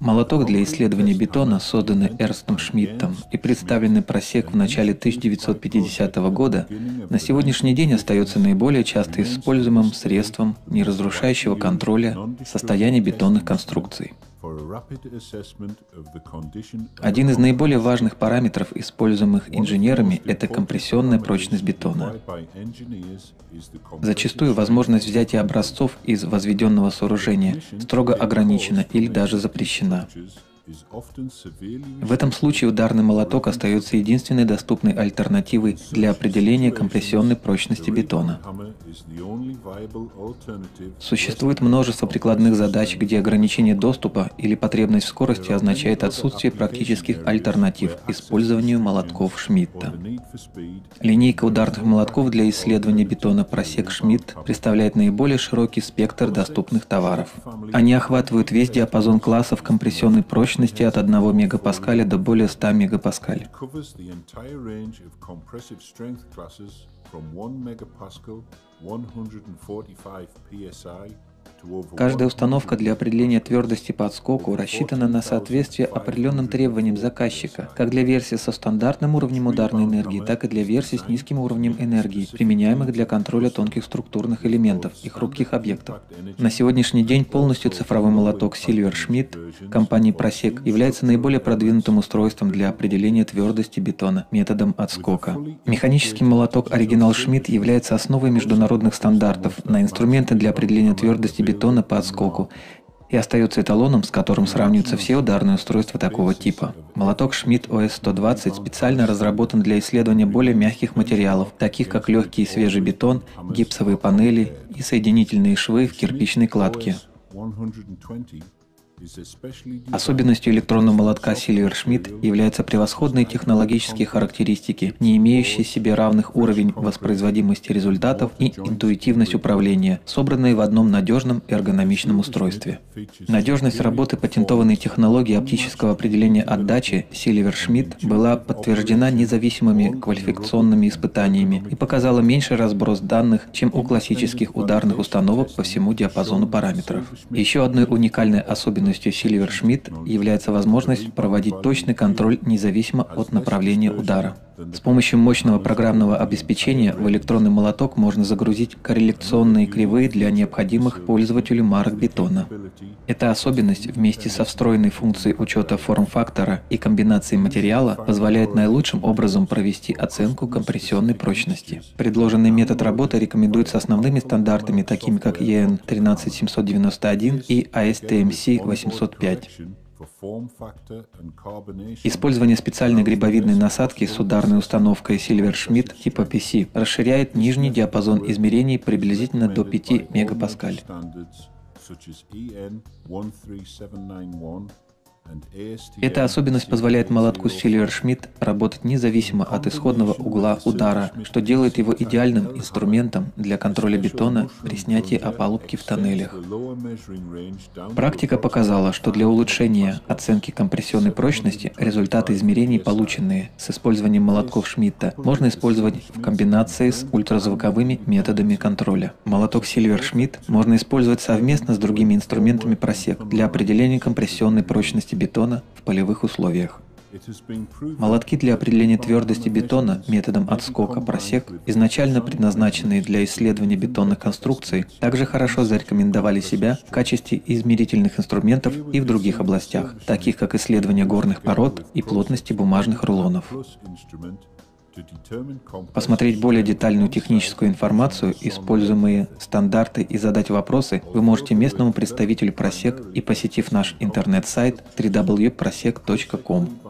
Молоток для исследования бетона, созданный Эрстом Шмидтом и представленный просек в начале 1950 года, на сегодняшний день остается наиболее часто используемым средством неразрушающего контроля состояния бетонных конструкций. Один из наиболее важных параметров, используемых инженерами, это компрессионная прочность бетона. Зачастую возможность взятия образцов из возведенного сооружения строго ограничена или даже запрещена. В этом случае ударный молоток остается единственной доступной альтернативой для определения компрессионной прочности бетона. Существует множество прикладных задач, где ограничение доступа или потребность в скорости означает отсутствие практических альтернатив использованию молотков Шмидта. Линейка ударных молотков для исследования бетона просек Шмидт представляет наиболее широкий спектр доступных товаров. Они охватывают весь диапазон классов компрессионной прочности от 1 мегапаскаля до более 100 мегапаскаль from 1 megapascal, 145 psi Каждая установка для определения твердости по отскоку рассчитана на соответствие определенным требованиям заказчика, как для версий со стандартным уровнем ударной энергии, так и для версий с низким уровнем энергии, применяемых для контроля тонких структурных элементов и хрупких объектов. На сегодняшний день полностью цифровой молоток Silver Schmidt компании Prosec является наиболее продвинутым устройством для определения твердости бетона методом отскока. Механический молоток Original Schmidt является основой международных стандартов на инструменты для определения твердости бетона по отскоку и остается эталоном, с которым сравниваются все ударные устройства такого типа. Молоток Schmidt OS-120 специально разработан для исследования более мягких материалов, таких как легкий и свежий бетон, гипсовые панели и соединительные швы в кирпичной кладке. Особенностью электронного молотка Silver Schmidt являются превосходные технологические характеристики, не имеющие себе равных уровень воспроизводимости результатов и интуитивность управления, собранные в одном надежном эргономичном устройстве. Надежность работы патентованной технологии оптического определения отдачи Silver Schmidt была подтверждена независимыми квалификационными испытаниями и показала меньший разброс данных, чем у классических ударных установок по всему диапазону параметров. Еще одной уникальной особенностью особенностью Schmidt является возможность проводить точный контроль независимо от направления удара. С помощью мощного программного обеспечения в электронный молоток можно загрузить корреляционные кривые для необходимых пользователю марок бетона. Эта особенность вместе со встроенной функцией учета форм-фактора и комбинации материала позволяет наилучшим образом провести оценку компрессионной прочности. Предложенный метод работы рекомендуется основными стандартами, такими как EN 13791 и ASTMC 805. Использование специальной грибовидной насадки с ударной установкой Silver Schmidt типа PC расширяет нижний диапазон измерений приблизительно до 5 мегапаскаль. Эта особенность позволяет молотку Schmidt работать независимо от исходного угла удара, что делает его идеальным инструментом для контроля бетона при снятии опалубки в тоннелях. Практика показала, что для улучшения оценки компрессионной прочности результаты измерений, полученные с использованием молотков Шмидта, можно использовать в комбинации с ультразвуковыми методами контроля. Молоток Schmidt можно использовать совместно с другими инструментами просек для определения компрессионной прочности бетона в полевых условиях. Молотки для определения твердости бетона методом отскока просек, изначально предназначенные для исследования бетонных конструкций, также хорошо зарекомендовали себя в качестве измерительных инструментов и в других областях, таких как исследование горных пород и плотности бумажных рулонов. Посмотреть более детальную техническую информацию, используемые стандарты и задать вопросы вы можете местному представителю просек и посетив наш интернет-сайт www.prosec.com.